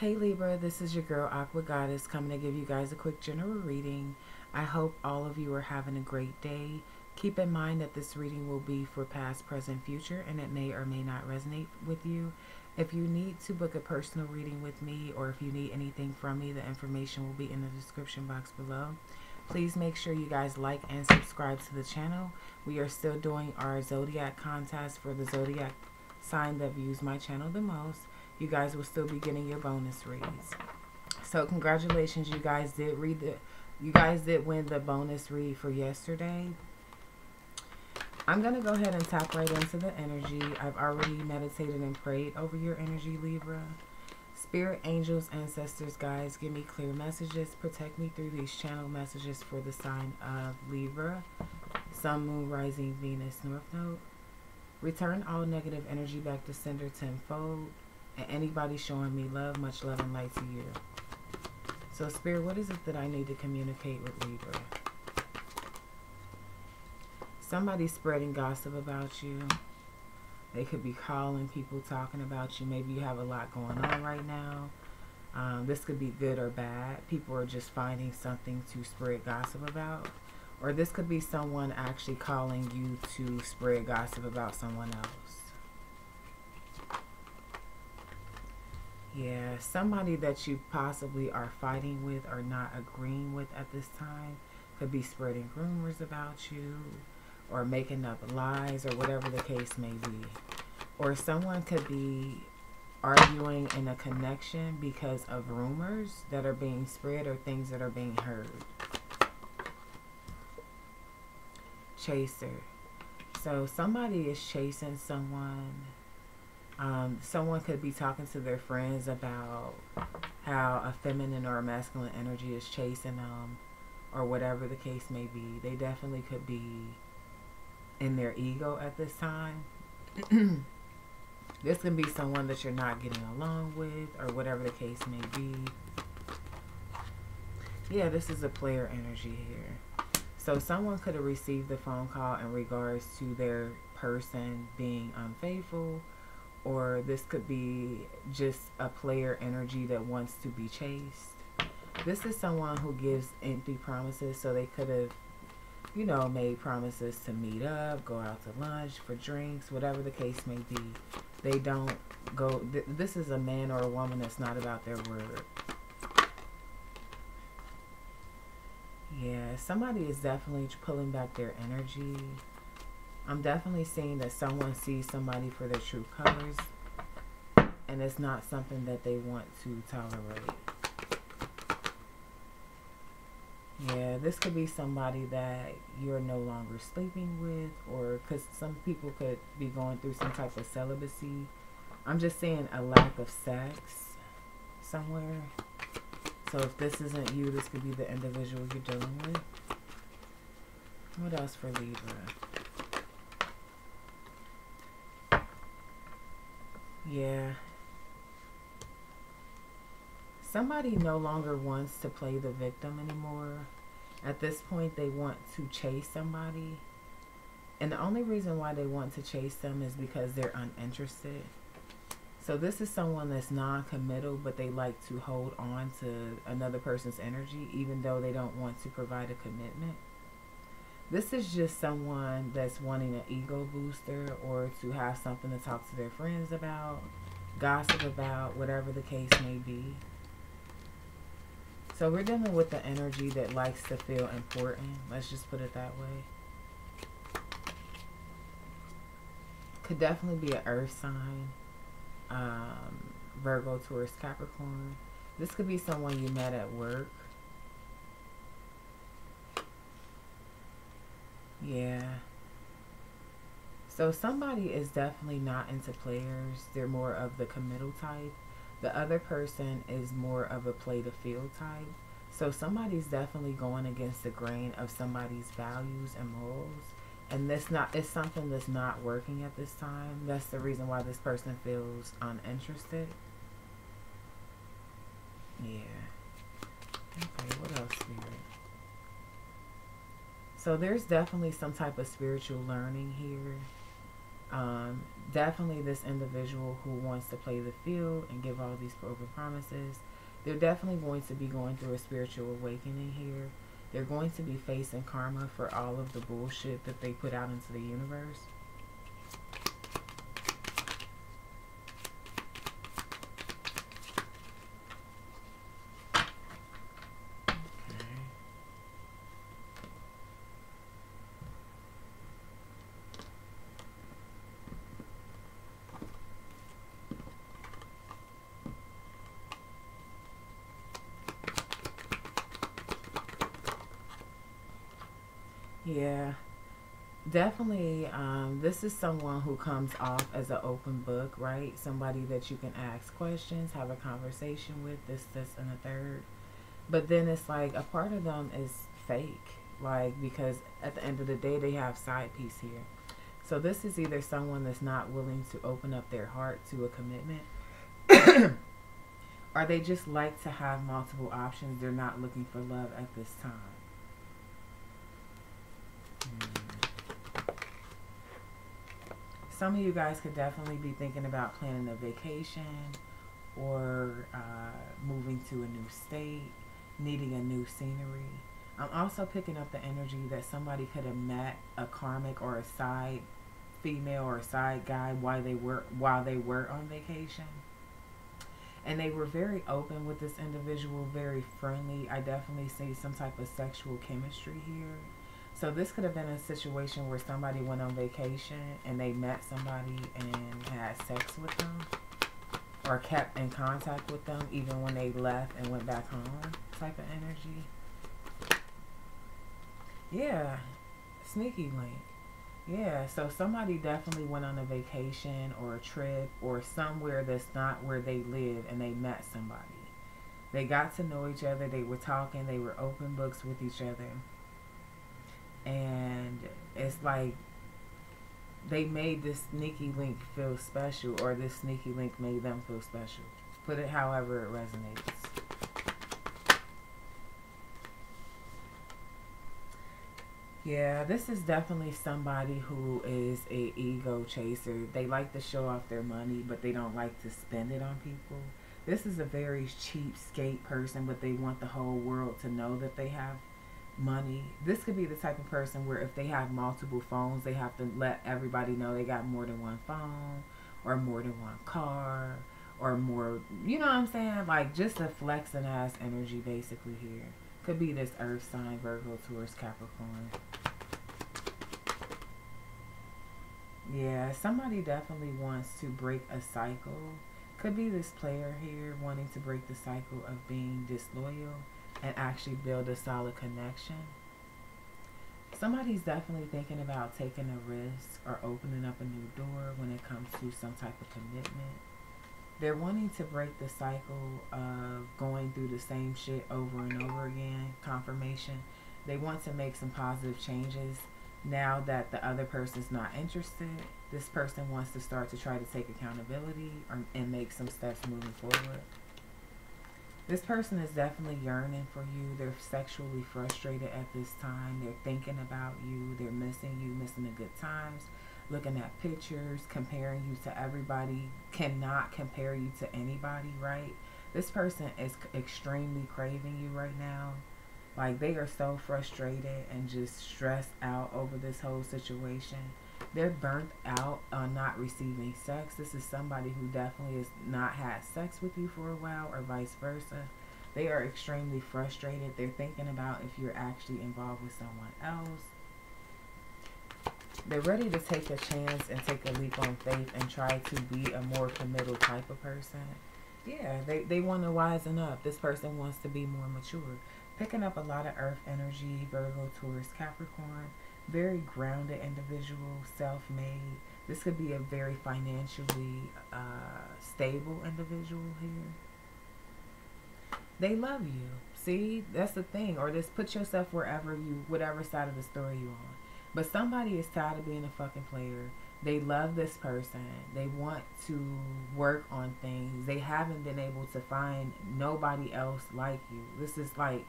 Hey Libra, this is your girl Aqua Goddess coming to give you guys a quick general reading. I hope all of you are having a great day. Keep in mind that this reading will be for past, present, future, and it may or may not resonate with you. If you need to book a personal reading with me or if you need anything from me, the information will be in the description box below. Please make sure you guys like and subscribe to the channel. We are still doing our zodiac contest for the zodiac sign that views my channel the most you guys will still be getting your bonus reads. So congratulations, you guys did read the, you guys did win the bonus read for yesterday. I'm going to go ahead and tap right into the energy. I've already meditated and prayed over your energy, Libra. Spirit, angels, ancestors, guys, give me clear messages. Protect me through these channel messages for the sign of Libra. Sun, Moon, Rising, Venus, North Node. Return all negative energy back to sender tenfold and anybody showing me love, much love and light to you. So, Spirit, what is it that I need to communicate with Libra? Somebody spreading gossip about you. They could be calling people, talking about you. Maybe you have a lot going on right now. Um, this could be good or bad. People are just finding something to spread gossip about. Or this could be someone actually calling you to spread gossip about someone else. Yeah, somebody that you possibly are fighting with or not agreeing with at this time could be spreading rumors about you or making up lies or whatever the case may be. Or someone could be arguing in a connection because of rumors that are being spread or things that are being heard. Chaser. So somebody is chasing someone um, someone could be talking to their friends about how a feminine or a masculine energy is chasing them or whatever the case may be. They definitely could be in their ego at this time. this can be someone that you're not getting along with or whatever the case may be. Yeah, this is a player energy here. So someone could have received the phone call in regards to their person being unfaithful or this could be just a player energy that wants to be chased. This is someone who gives empty promises, so they could have, you know, made promises to meet up, go out to lunch, for drinks, whatever the case may be. They don't go, th this is a man or a woman that's not about their word. Yeah, somebody is definitely pulling back their energy. I'm definitely seeing that someone sees somebody for their true colors and it's not something that they want to tolerate. Yeah, this could be somebody that you're no longer sleeping with or because some people could be going through some type of celibacy. I'm just saying a lack of sex somewhere. So if this isn't you, this could be the individual you're dealing with. What else for Libra? Yeah. Somebody no longer wants to play the victim anymore. At this point, they want to chase somebody. And the only reason why they want to chase them is because they're uninterested. So this is someone that's non-committal, but they like to hold on to another person's energy, even though they don't want to provide a commitment. This is just someone that's wanting an ego booster or to have something to talk to their friends about, gossip about, whatever the case may be. So we're dealing with the energy that likes to feel important. Let's just put it that way. Could definitely be an earth sign. Um, Virgo, Taurus, Capricorn. This could be someone you met at work. Yeah. So somebody is definitely not into players. They're more of the committal type. The other person is more of a play to field type. So somebody's definitely going against the grain of somebody's values and morals. And this not it's something that's not working at this time. That's the reason why this person feels uninterested. Yeah. Okay, what else, Spirit? So there's definitely some type of spiritual learning here Um, definitely this individual who wants to play the field and give all these broken promises, they're definitely going to be going through a spiritual awakening here. They're going to be facing karma for all of the bullshit that they put out into the universe. Yeah, definitely. Um, this is someone who comes off as an open book, right? Somebody that you can ask questions, have a conversation with, this, this, and the third. But then it's like a part of them is fake, like because at the end of the day, they have side piece here. So this is either someone that's not willing to open up their heart to a commitment. or they just like to have multiple options. They're not looking for love at this time. Some of you guys could definitely be thinking about planning a vacation or uh, moving to a new state, needing a new scenery. I'm also picking up the energy that somebody could have met a karmic or a side female or a side guy while they were while they were on vacation. And they were very open with this individual, very friendly. I definitely see some type of sexual chemistry here. So this could have been a situation where somebody went on vacation and they met somebody and had sex with them or kept in contact with them even when they left and went back home type of energy. Yeah, sneaky link. Yeah, so somebody definitely went on a vacation or a trip or somewhere that's not where they live and they met somebody. They got to know each other, they were talking, they were open books with each other and it's like they made this sneaky link feel special or this sneaky link made them feel special. Put it however it resonates. Yeah this is definitely somebody who is a ego chaser. They like to show off their money but they don't like to spend it on people. This is a very cheapskate person but they want the whole world to know that they have money. This could be the type of person where if they have multiple phones, they have to let everybody know they got more than one phone or more than one car or more, you know what I'm saying? Like just a flexing ass energy basically here. Could be this earth sign, Virgo, Taurus, Capricorn. Yeah, somebody definitely wants to break a cycle. Could be this player here wanting to break the cycle of being disloyal and actually build a solid connection. Somebody's definitely thinking about taking a risk or opening up a new door when it comes to some type of commitment. They're wanting to break the cycle of going through the same shit over and over again, confirmation. They want to make some positive changes now that the other person's not interested. This person wants to start to try to take accountability or, and make some steps moving forward. This person is definitely yearning for you. They're sexually frustrated at this time. They're thinking about you. They're missing you, missing the good times, looking at pictures, comparing you to everybody. Cannot compare you to anybody, right? This person is extremely craving you right now. Like they are so frustrated and just stressed out over this whole situation they're burnt out on not receiving sex. This is somebody who definitely has not had sex with you for a while or vice versa. They are extremely frustrated. They're thinking about if you're actually involved with someone else. They're ready to take a chance and take a leap on faith and try to be a more committal type of person. Yeah, they, they want to wisen up. This person wants to be more mature. Picking up a lot of earth energy, Virgo, Taurus, Capricorn very grounded individual, self-made. This could be a very financially uh, stable individual here. They love you. See, that's the thing. Or just put yourself wherever you, whatever side of the story you're on. But somebody is tired of being a fucking player. They love this person. They want to work on things. They haven't been able to find nobody else like you. This is like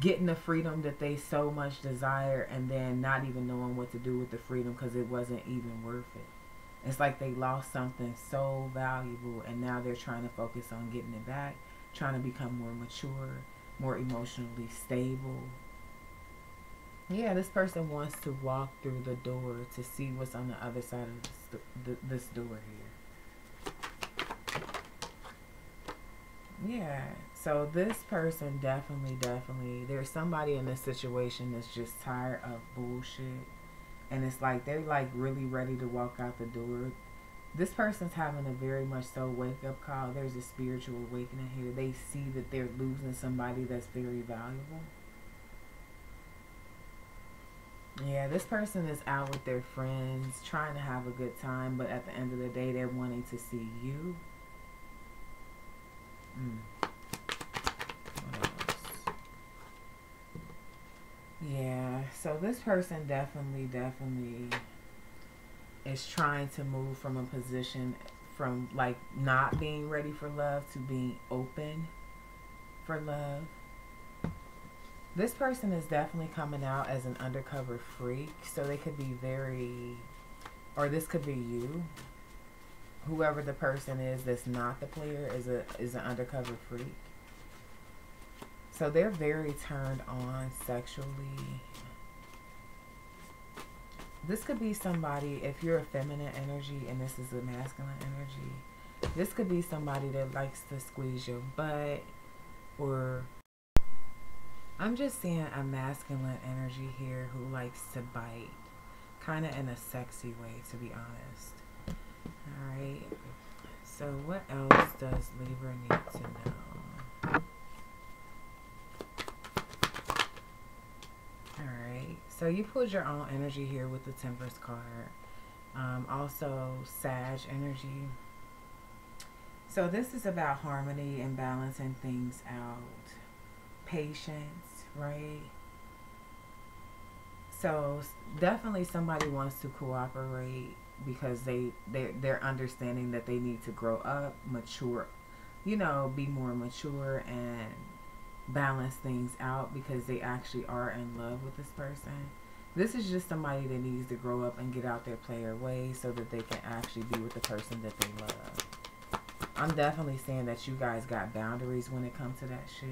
getting the freedom that they so much desire and then not even knowing what to do with the freedom because it wasn't even worth it. It's like they lost something so valuable and now they're trying to focus on getting it back, trying to become more mature, more emotionally stable. Yeah, this person wants to walk through the door to see what's on the other side of this, this door here. Yeah, so this person definitely, definitely, there's somebody in this situation that's just tired of bullshit. And it's like they're like really ready to walk out the door. This person's having a very much so wake up call. There's a spiritual awakening here. They see that they're losing somebody that's very valuable. Yeah, this person is out with their friends, trying to have a good time, but at the end of the day, they're wanting to see you. Mm. Yeah, so this person definitely, definitely is trying to move from a position from like not being ready for love to being open for love. This person is definitely coming out as an undercover freak, so they could be very, or this could be you. Whoever the person is that's not the player is a is an undercover freak. So they're very turned on sexually. This could be somebody, if you're a feminine energy and this is a masculine energy, this could be somebody that likes to squeeze your butt or I'm just seeing a masculine energy here who likes to bite. Kind of in a sexy way, to be honest. Alright. So what else does Libra need to know? Alright, so you pulled your own energy here with the Temperance card. Um, also, Sag energy. So this is about harmony and balancing things out. Patience, right? So definitely somebody wants to cooperate because they they're, they're understanding that they need to grow up, mature, you know, be more mature and balance things out because they actually are in love with this person. This is just somebody that needs to grow up and get out their player way so that they can actually be with the person that they love. I'm definitely saying that you guys got boundaries when it comes to that shit.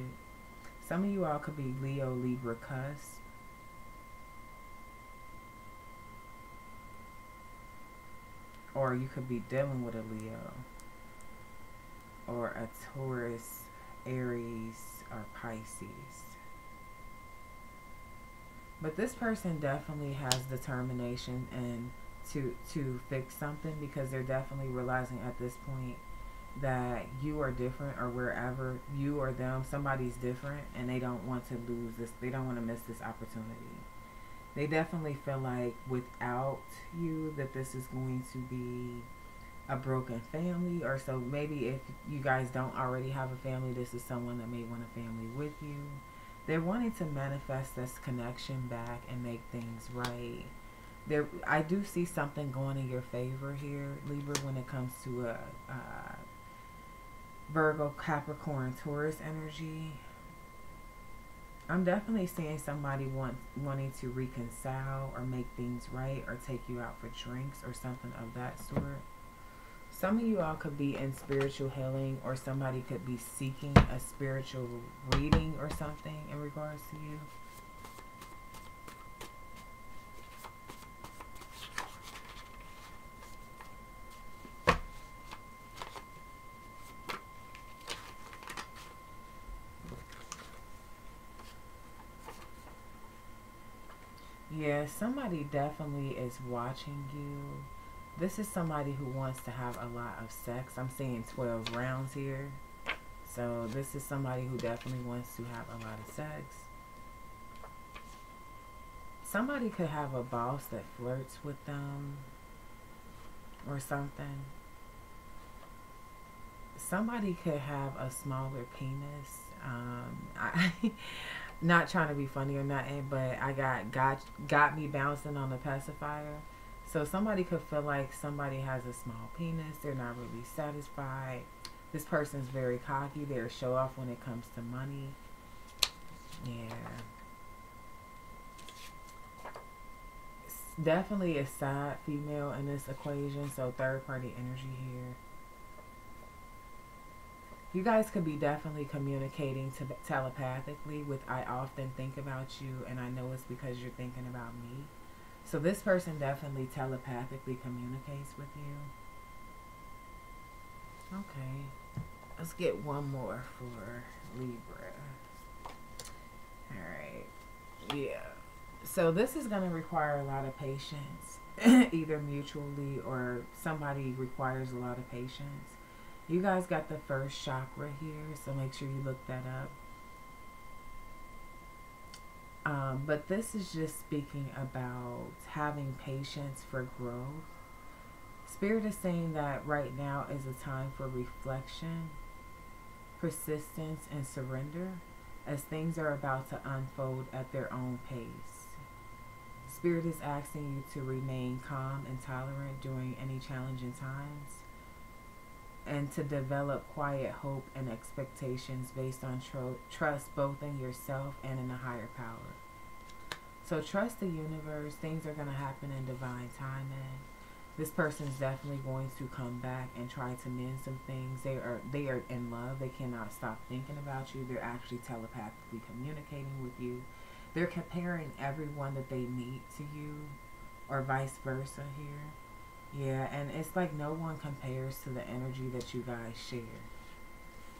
Some of you all could be Leo, Libra, Cusp. Or you could be dealing with a Leo. Or a Taurus, Aries, or Pisces. But this person definitely has determination and to to fix something because they're definitely realizing at this point that you are different or wherever you or them somebody's different and they don't want to lose this they don't want to miss this opportunity they definitely feel like without you that this is going to be a broken family or so maybe if you guys don't already have a family this is someone that may want a family with you. They're wanting to manifest this connection back and make things right. There i do see something going in your favor here libra when it comes to a, a virgo capricorn taurus energy. I'm definitely seeing somebody want wanting to reconcile or make things right or take you out for drinks or something of that sort some of you all could be in spiritual healing or somebody could be seeking a spiritual reading or something in regards to you. Yeah, somebody definitely is watching you this is somebody who wants to have a lot of sex. I'm seeing 12 rounds here. So this is somebody who definitely wants to have a lot of sex. Somebody could have a boss that flirts with them or something. Somebody could have a smaller penis. Um, I, not trying to be funny or nothing, but I got got got me bouncing on the pacifier. So somebody could feel like somebody has a small penis. They're not really satisfied. This person's very cocky. They're show off when it comes to money. Yeah. Definitely a side female in this equation, so third party energy here. You guys could be definitely communicating telepathically with I often think about you and I know it's because you're thinking about me. So this person definitely telepathically communicates with you. Okay. Let's get one more for Libra. Alright. Yeah. So this is going to require a lot of patience. Either mutually or somebody requires a lot of patience. You guys got the first chakra here, so make sure you look that up. Um, but this is just speaking about having patience for growth. Spirit is saying that right now is a time for reflection, persistence, and surrender as things are about to unfold at their own pace. Spirit is asking you to remain calm and tolerant during any challenging times and to develop quiet hope and expectations based on tr- trust both in yourself and in a higher power. So trust the universe. Things are going to happen in divine timing. This person is definitely going to come back and try to mend some things. They are they are in love. They cannot stop thinking about you. They're actually telepathically communicating with you. They're comparing everyone that they meet to you or vice versa here. Yeah, and it's like no one compares to the energy that you guys share.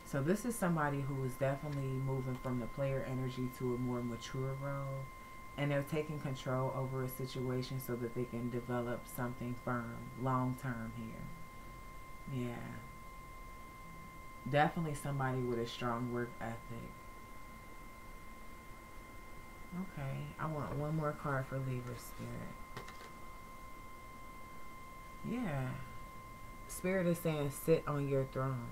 So this is somebody who is definitely moving from the player energy to a more mature role. And they're taking control over a situation so that they can develop something firm, long term here. Yeah. Definitely somebody with a strong work ethic. Okay, I want one more card for Libra Spirit. Yeah. Spirit is saying sit on your throne.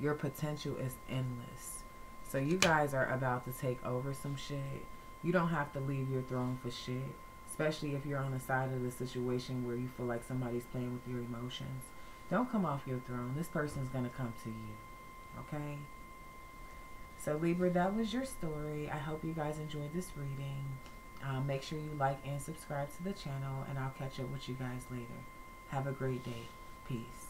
Your potential is endless. So you guys are about to take over some shit. You don't have to leave your throne for shit. Especially if you're on the side of the situation where you feel like somebody's playing with your emotions. Don't come off your throne. This person's going to come to you. Okay? So Libra, that was your story. I hope you guys enjoyed this reading. Um, make sure you like and subscribe to the channel, and I'll catch up with you guys later. Have a great day. Peace.